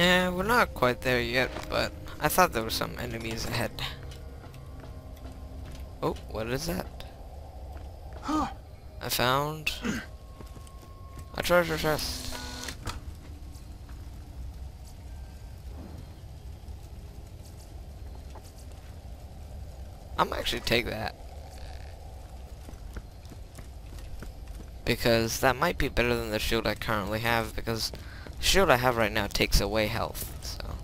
Yeah, we're not quite there yet, but I thought there were some enemies ahead. Oh, what is that? I found a treasure chest. I'm actually take that. Because that might be better than the shield I currently have because shield I have right now takes away health, so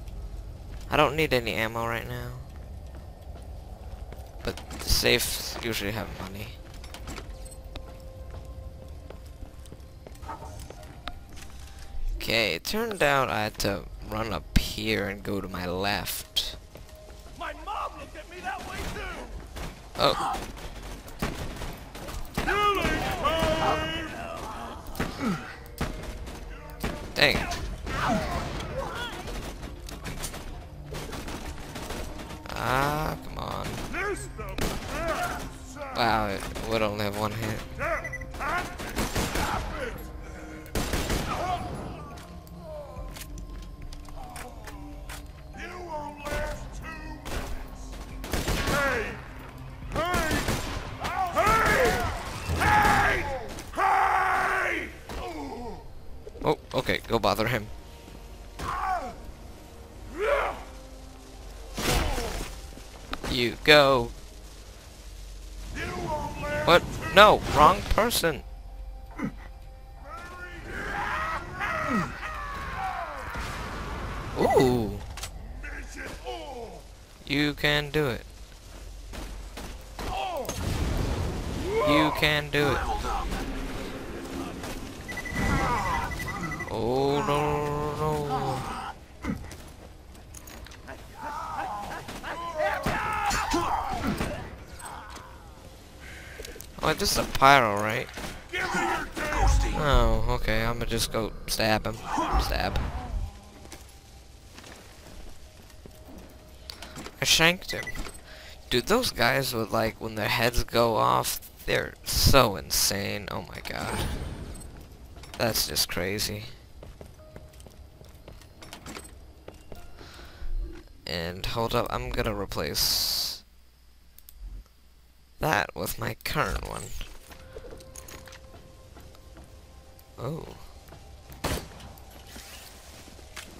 I don't need any ammo right now. But safes usually have money. Okay, it turned out I had to run up here and go to my left. My mom looked at me that way too. Oh, dang it. Ah, come on. Wow, it would only have one hit. Go bother him. You go. What? No, wrong person. Ooh. Oh! you can do it. You can do it. Oh no no no. Oh, this is a pyro, right? Oh, okay. I'm gonna just go stab him. Stab. I shanked him. Dude, those guys with like when their heads go off, they're so insane. Oh my god. That's just crazy. And hold up, I'm gonna replace that with my current one. Oh.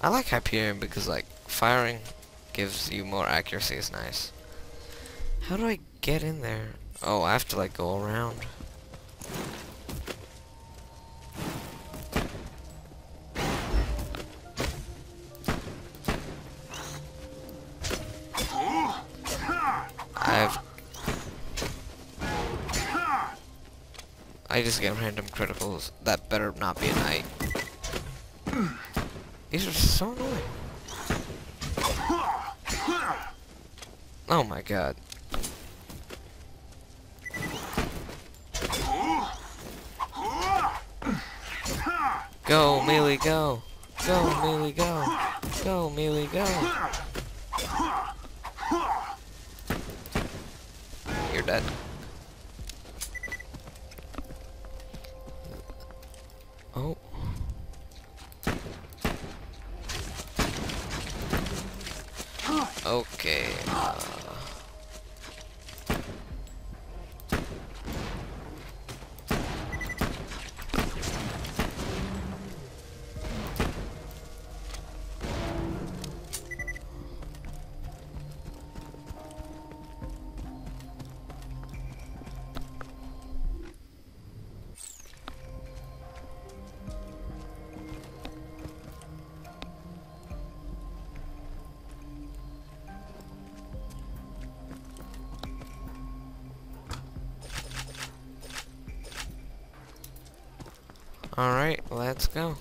I like Hyperion because like firing gives you more accuracy is nice. How do I get in there? Oh, I have to like go around. I've I just get random criticals. That better not be a knight. These are so annoying. Oh my god. Go, melee, go. Go, melee, go. Go, melee, go. Dead. Oh. Okay. Uh, Alright, let's go.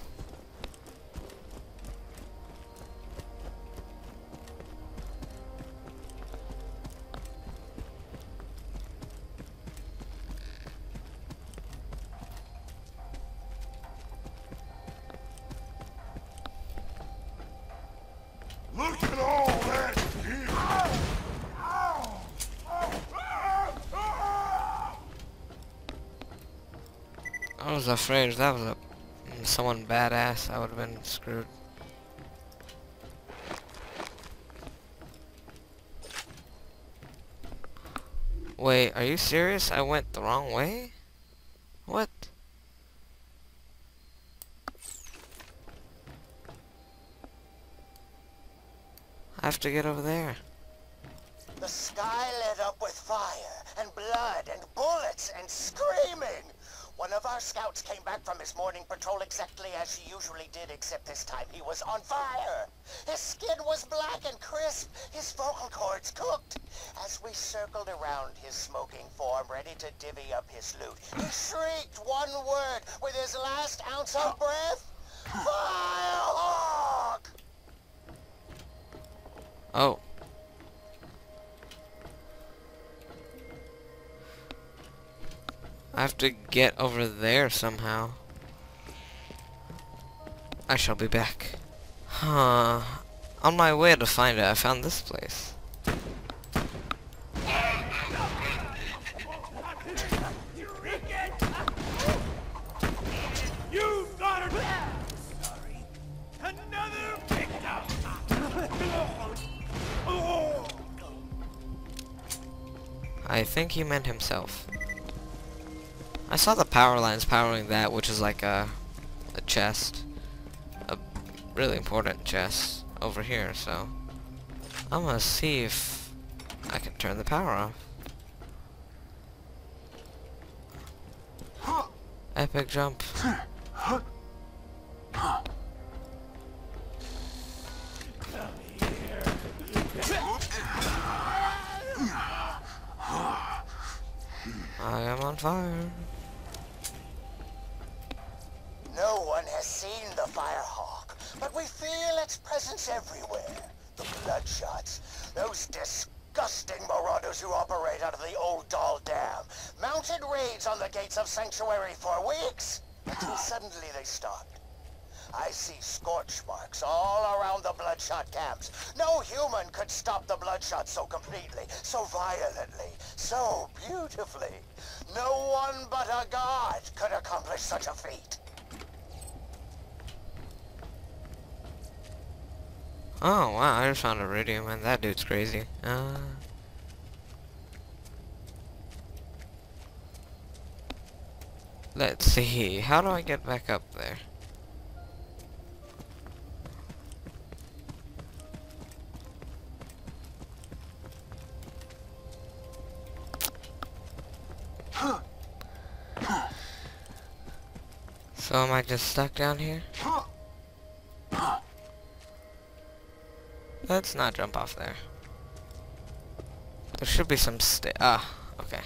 was a fringe? That was a mm, someone badass. I would have been screwed. Wait, are you serious? I went the wrong way? What? I have to get over there. The sky lit up with fire, and blood, and bullets, and screaming! One of our scouts came back from his morning patrol exactly as she usually did, except this time he was on fire. His skin was black and crisp, his vocal cords cooked. As we circled around his smoking form, ready to divvy up his loot, he shrieked one word with his last ounce of breath. Firehawk! Oh. Have to get over there somehow. I shall be back. Huh. On my way to find it, I found this place. I think he meant himself. I saw the power lines powering that, which is like a, a chest. A really important chest over here, so... I'm gonna see if I can turn the power off. Epic jump. I am on fire. Firehawk, but we feel its presence everywhere. The Bloodshots, those disgusting marauders who operate out of the Old Doll Dam, mounted raids on the gates of Sanctuary for weeks, until suddenly they stopped. I see scorch marks all around the Bloodshot camps. No human could stop the Bloodshot so completely, so violently, so beautifully. No one but a god could accomplish such a feat. Oh wow, I just found iridium and that dude's crazy. Uh Let's see, how do I get back up there? So am I just stuck down here? Let's not jump off there. There should be some sta- ah, okay.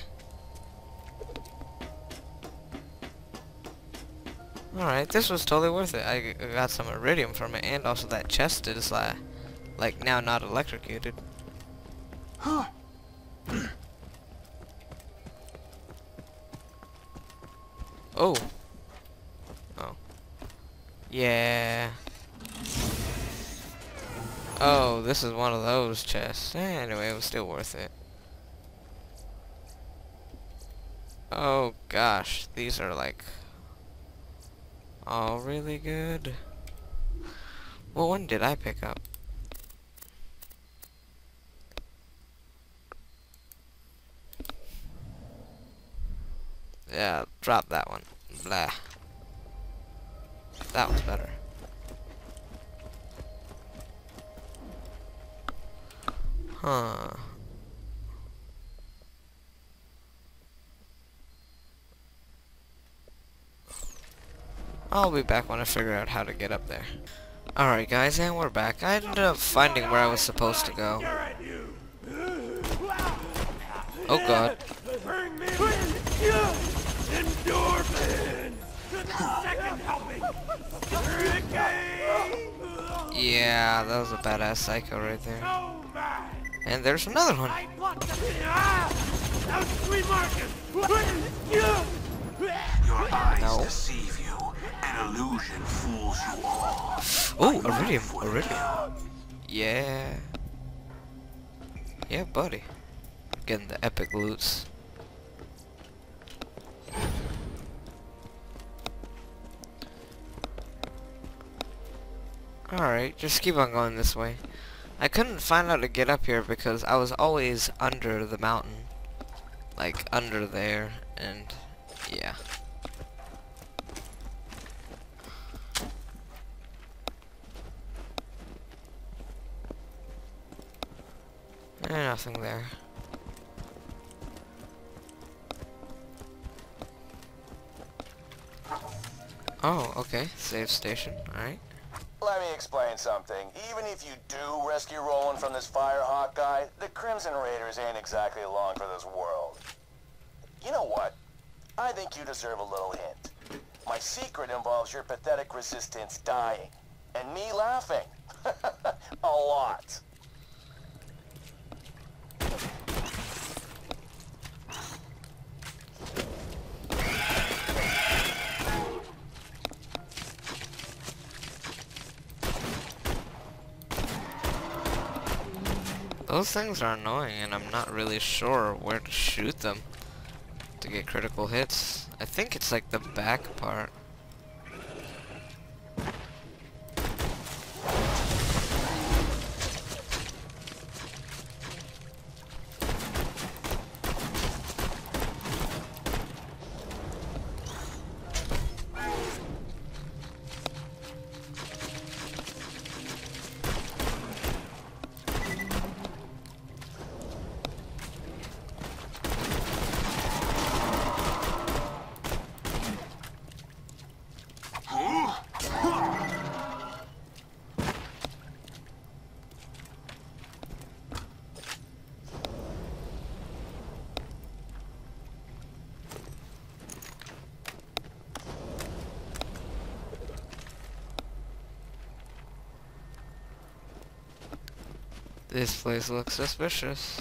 Alright, this was totally worth it. I got some iridium from it, and also that chest is like, like now not electrocuted. Huh. Oh. Oh. Yeah. Oh, this is one of those chests. Anyway, it was still worth it. Oh gosh, these are like all really good. What one did I pick up? Yeah, drop that one. Blah. That was better. Huh. I'll be back when I figure out how to get up there. Alright guys, and we're back. I ended up finding where I was supposed to go. Oh god. Yeah, that was a badass psycho right there. My! And there's another one. I blocked them! Ah! Now sweet Marcus! Your eyes No. deceive you. An illusion fools you all. Oh, iridium, iridium. Yeah. Yeah, buddy. Getting the epic loots. Alright, just keep on going this way. I couldn't find out to get up here because I was always under the mountain. like under there and yeah. Eh, nothing there. Oh, okay. Save station. Alright. Let me explain something. Even if you do rescue Roland from this Firehawk guy, the Crimson Raiders ain't exactly long for this world. You know what? I think you deserve a little hint. My secret involves your pathetic resistance dying. And me laughing. a lot. Those things are annoying and I'm not really sure where to shoot them to get critical hits. I think it's like the back part. This place looks suspicious.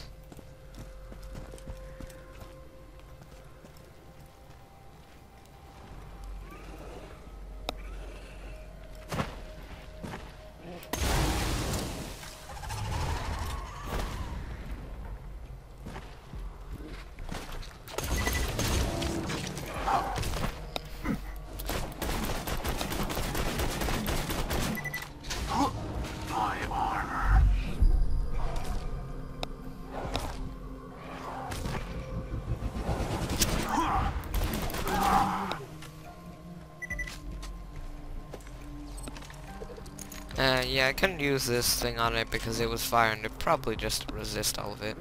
Uh, yeah, I couldn't use this thing on it because it was fire and it probably just resist all of it.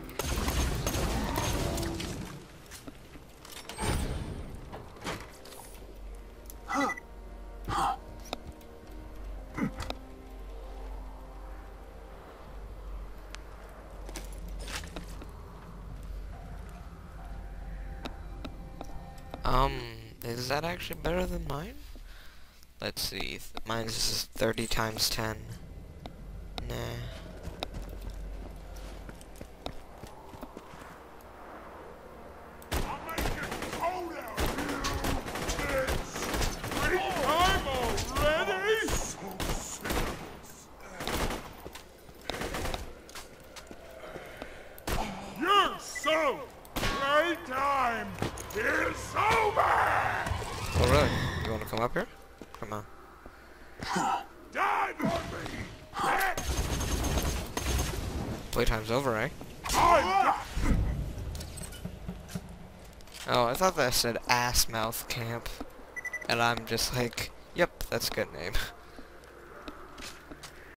Um, is that actually better than mine? Let's see. Mine's is 30 times 10. Nah. I'll make it cold out here, you bitch! Great time already? You're so great time is over! Really? You want to come up here? Come on. Me! Playtime's over? I'm Oh, I thought that said ass mouth camp. And I'm just like, yep, that's a good name.